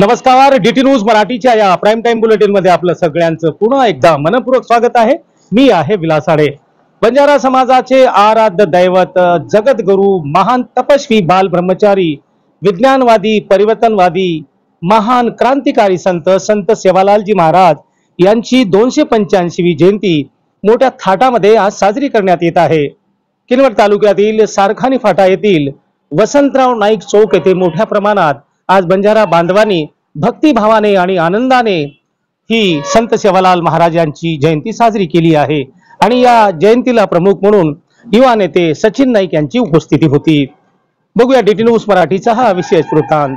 नमस्कार DT news मराठीच्या या प्राईम टाइम बुलेटिनमध्ये आपलं सगळ्यांचं पुन्हा एकदा मनपूर्वक स्वागत आहे. मी आहे विलासाडे. बंजारा समाजाचे आराध्य दैवत जगद्गुरु महान तपस्वी बाल ब्रह्मचारी विज्ञानवादी परिवर्तनवादी महान क्रांतिकारी संत संत सेवालालजी महाराज यांची दोनशे पंच्याऐंशीवी जयंती मोठ्या थाटामध्ये आज साजरी करण्यात येत आहे. किनवट तालुक्यातील सारखानी फाटा येथील वसंतराव नाईक चौक येथे मोठ्या प्रमाणात आज बंजारा बांधवांनी भक्तिभावाने आणि आनंदाने ही संत सेवालाल महाराज यांची जयंती साजरी केली आहे. आणि या जयंतीला प्रमुख म्हणून युवा नेते सचिन नाईक यांची उपस्थिती होती. बघूया डीटी न्यूज मराठीचा हा विशेष वृत्तांत.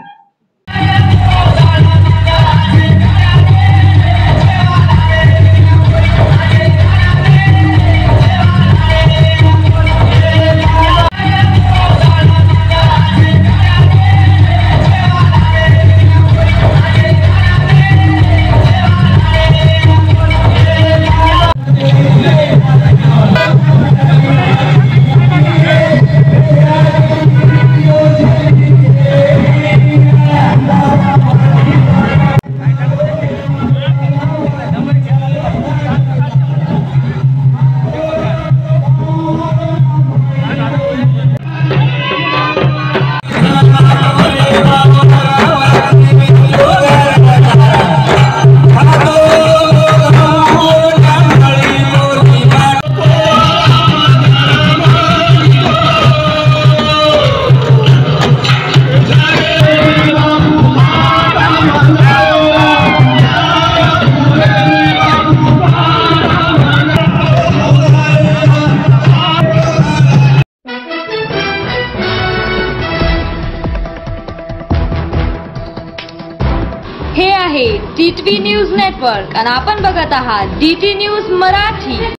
हे आहे टी न्यूज नेटवर्क आणि आपण बघत आहात डी टी न्यूज मराठी.